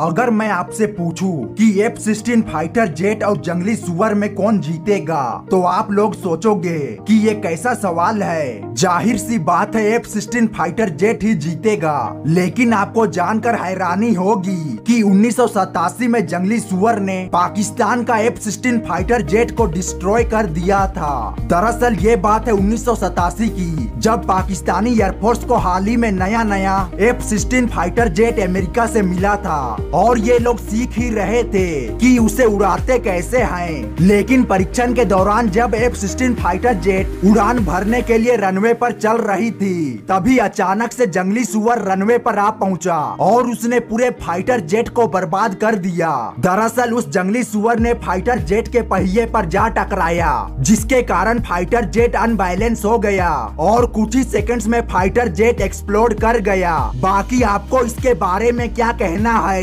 अगर मैं आपसे पूछूँ कि एफ़ सिक्सटीन फाइटर जेट और जंगली सुअर में कौन जीतेगा तो आप लोग सोचोगे कि ये कैसा सवाल है। ज़ाहिर सी बात है एफ़ सिक्सटीन फाइटर जेट ही जीतेगा। लेकिन आपको जानकर हैरानी होगी कि उन्नीस सौ सतासी में जंगली सुअर ने पाकिस्तान का एफ़ सिक्सटीन फाइटर जेट को डिस्ट्रॉय कर दिया था। दरअसल ये बात है उन्नीस सौ सतासी की, जब पाकिस्तानी एयरफोर्स को हाल ही में नया नया F sixteen fighter jet America से मिला था। और ये लोग सीख ही रहे थे कि उसे उड़ाते कैसे हैं। लेकिन परीक्षण के दौरान जब एफ़ सिक्सटीन फाइटर जेट उड़ान भरने के लिए रनवे पर चल रही थी, तभी अचानक से जंगली सुअर रनवे पर आ पहुँचा और उसने पूरे फाइटर जेट को बर्बाद कर दिया। दरअसल उस जंगली सुअर ने फाइटर जेट के पहिए पर जा टकराया, जिसके कारण फाइटर जेट अनबैलेंस हो गया और कुछ ही सेकंड्स में फाइटर जेट एक्सप्लोड कर गया। बाकी आपको इसके बारे में क्या कहना है?